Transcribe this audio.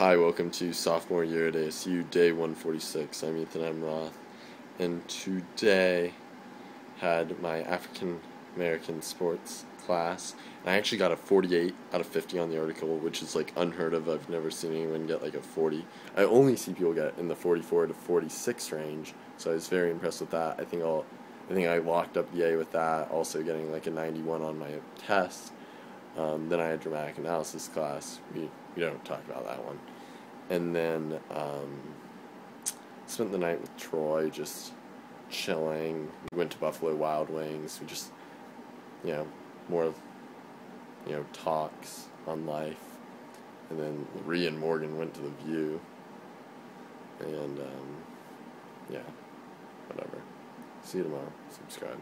Hi, welcome to sophomore year at ASU, day 146. I'm Ethan M. Roth, and today had my African American sports class. And I actually got a 48 out of 50 on the article, which is like unheard of. I've never seen anyone get like a 40. I only see people get in the 44 to 46 range, so I was very impressed with that. I think I'll, I think I locked up the A with that. Also getting like a 91 on my test. Um, then I had dramatic analysis class. We we don't talk about that one. And then um, spent the night with Troy, just chilling. We went to Buffalo Wild Wings. We just, you know, more, you know, talks on life. And then Ree and Morgan went to the Vue. And um, yeah, whatever. See you tomorrow. Subscribe.